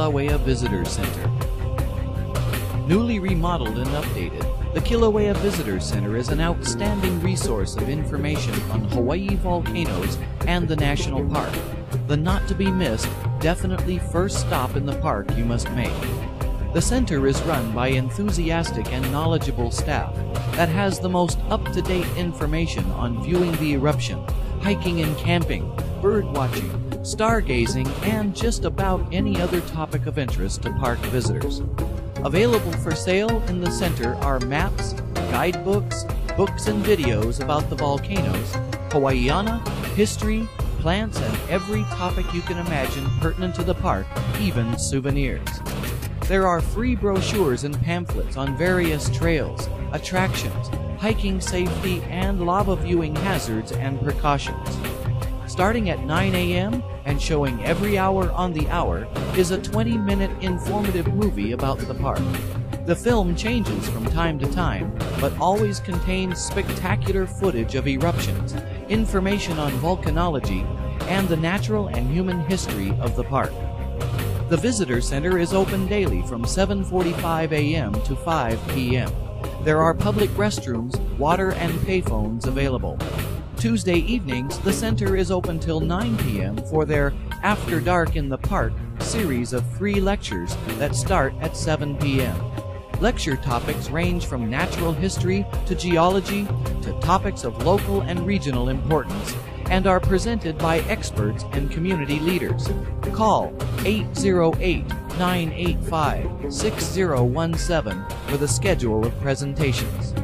Kilauea Visitor Center. Newly remodeled and updated, the Kilauea Visitor Center is an outstanding resource of information on Hawaii volcanoes and the national park. The not to be missed, definitely first stop in the park you must make. The center is run by enthusiastic and knowledgeable staff that has the most up to date information on viewing the eruption, hiking and camping, bird watching, stargazing, and just about any other topic of interest to park visitors. Available for sale in the center are maps, guidebooks, books and videos about the volcanoes, Hawaiiana, history, plants, and every topic you can imagine pertinent to the park, even souvenirs. There are free brochures and pamphlets on various trails, attractions, hiking safety, and lava viewing hazards and precautions. Starting at 9 a.m. and showing every hour on the hour is a 20 minute informative movie about the park. The film changes from time to time, but always contains spectacular footage of eruptions, information on volcanology, and the natural and human history of the park. The visitor center is open daily from 7:45 a.m. to 5 p.m. There are public restrooms, water, and payphones available. Tuesday evenings, the center is open till 9 p.m. for their After Dark in the Park series of free lectures that start at 7 p.m. Lecture topics range from natural history to geology to topics of local and regional importance and are presented by experts and community leaders. Call 808 985 6017 for the schedule of presentations.